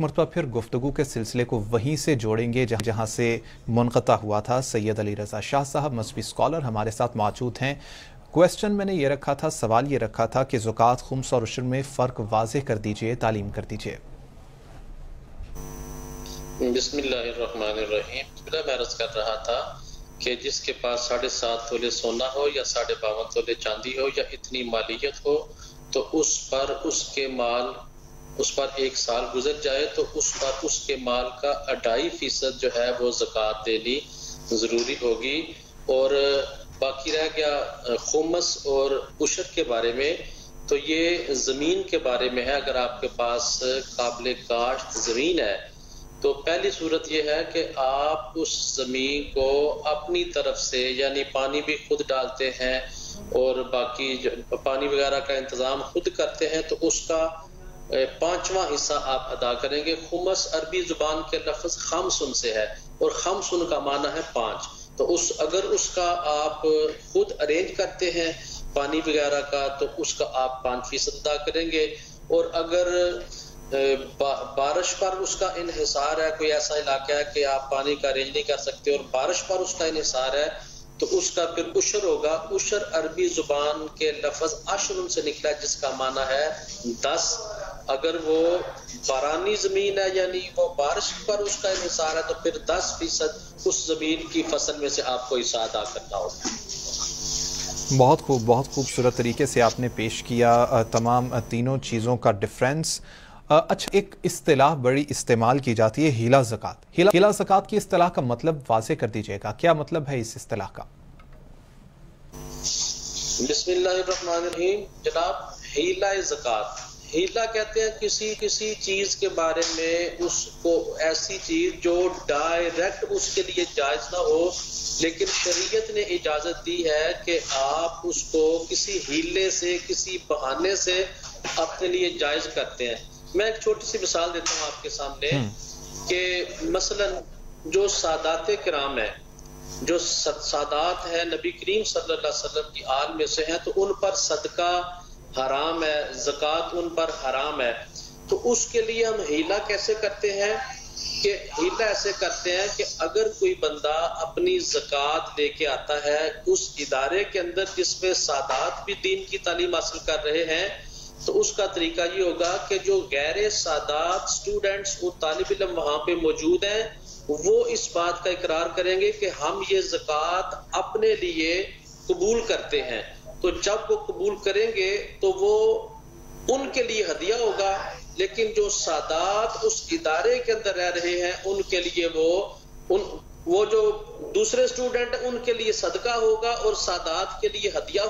मरतबा फिर गुफ्तु के सिलसिले को वहीं से जोड़ेंगे, जहाँ जहाँ से मुनता हुआ था। सैयद अली रज़ा शाह साहब मसबी स्कॉलर हमारे साथ मौजूद हैं। क्वेश्चन मैंने ये रखा था, सवाल ये रखा था कि ज़ुकात, खुम्स और उशर में फ़र्क वाज कर दीजिए, तालीम कर दीजिए। मैं कर रहा था कि जिसके पास साढ़े सात तोले सोना हो या साढ़े बावन तोले चांदी हो या इतनी मालियत हो तो उस पर उसके माल उस पर एक साल गुजर जाए तो उस पर उसके माल का अढ़ाई फ़ीसद जो है वो जक़ात देनी ज़रूरी होगी। और बाकी रह गया खुमस और उशर के बारे में। तो ये ज़मीन के बारे में है, अगर आपके पास काबिल काश्त ज़मीन है तो पहली सूरत यह है कि आप उस ज़मीन को अपनी तरफ़ से, यानी पानी भी खुद डालते हैं और बाकी पानी वगैरह का इंतज़ाम खुद करते हैं तो उसका पांचवा हिस्सा आप अदा करेंगे। खुमस अरबी ज़ुबान के लफ्ज खामसुन से है और खामसुन का माना है पाँच। तो उस अगर उसका आप खुद अरेंज करते हैं पानी वगैरह का तो उसका आप पाँच फ़ीसद अदा करेंगे। और अगर बा, बारिश पर उसका इहिसार है कोई ऐसा इलाका है कि आप पानी का अरेंज नहीं कर सकते और बारिश पर उसका इहिसार है तो उसका फिर उशर होगा। उशर अरबी ज़ुबान के लफज अशर से निकला जिसका माना है दस। अगर वो बारानी ज़मीन है यानी वो बारिश पर उसका इंसार है तो फिर दस फ़ीसद उस ज़मीन की फ़सल में से आपको हिस्सा अदा करना होगा। बहुत खूब बहुत खूबसूरत तरीके से आपने पेश किया तमाम तीनों चीज़ों का डिफरेंस अच्छा एक इस्तेलाह बड़ी इस्तेमाल की जाती है हीला जक़ात। हीला हीला जक़ात की इस्तेलाह का मतलब वाजे कर दीजिएगा। क्या मतलब है इस इस्तेलाह का? बिस्मिल्लाहिर्रहमानिर्रहीम। जनाब हीला जक़ात। हीला कहते हैं किसी किसी चीज़ के बारे में उसको ऐसी चीज़ जो डायरेक्ट उसके लिए जायज़ ना हो लेकिन शरीयत ने इजाज़त दी है कि आप उसको किसी हीले से किसी बहाने से अपने लिए जायज़ करते हैं मैं एक छोटी सी मिसाल देता हूँ आपके सामने हम्म। कि मसलन जो सादात कराम है जो सादात है नबी करीम सल्लल्लाहु अलैहि वसल्लम की आल में से है तो उन पर सदका हराम है, जक़ात उन पर हराम है। तो उसके लिए हम हीला कैसे करते हैं कि हीला ऐसे करते हैं कि अगर कोई बंदा अपनी जक़ात लेके आता है, उस इदारे के अंदर जिसमें सादात भी दीन की तालीम हासिल कर रहे हैं तो उसका तरीका ये होगा कि जो गैर सादात स्टूडेंट्स वो तालब इलम वहाँ पे मौजूद हैं, वो इस बात का इकरार करेंगे कि हम ये जक़ात अपने लिए कबूल करते हैं। तो जब वो कबूल करेंगे तो वो उनके लिए हदिया होगा, लेकिन जो सादात उस इदारे के अंदर रह रहे हैं, उनके लिए वो, उन, वो जो दूसरे स्टूडेंट उनके लिए सदका होगा और सादात के लिए हदिया